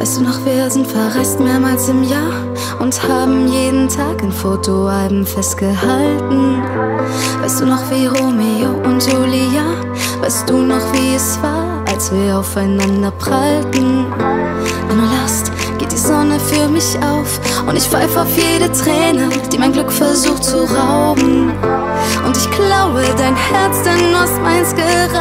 Weißt du noch, wir sind verreist mehrmals im Jahr und haben jeden Tag in Fotoalben festgehalten. Weißt du noch, wie Romeo und Julia? Weißt du noch, wie es war, als wir aufeinander prallten? Wenn du lachst, geht die Sonne für mich auf und ich pfeife auf jede Träne, die mein Glück versucht zu rauben. Und ich klaue dein Herz, denn du hast meins geraubt.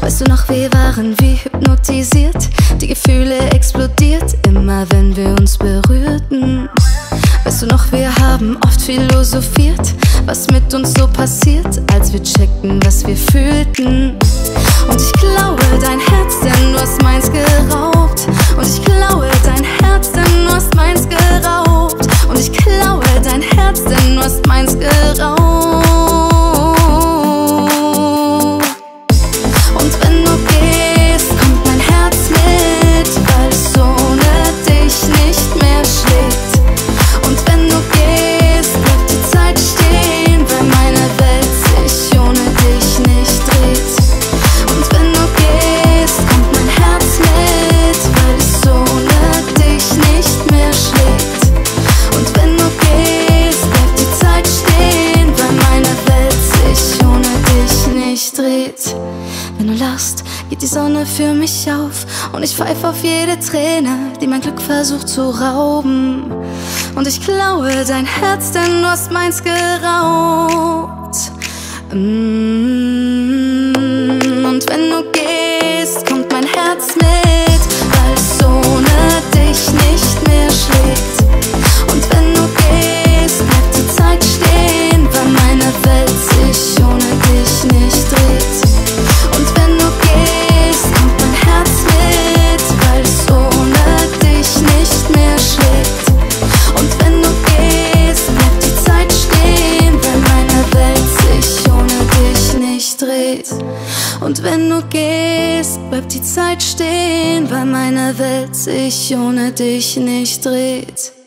Weißt du noch, wir waren wie hypnotisiert, die Gefühle explodiert, immer wenn wir uns berührten. Weißt du noch, wir haben oft philosophiert, was mit uns so passiert, als wir checkten, was wir fühlten. Und ich glaube dein Herz, denn du hast meins geraubt. Und ich glaube dein Herz, denn du hast meins geraubt. Und ich glaube dein Herz, denn du hast meins geraubt. Wenn du lachst, geht die Sonne für mich auf und ich pfeife auf jede Träne, die mein Glück versucht zu rauben. Und ich klaue dein Herz, denn du hast meins geraubt. Mm, Und wenn du gehst, bleibt die Zeit stehen, weil meine Welt sich ohne dich nicht dreht.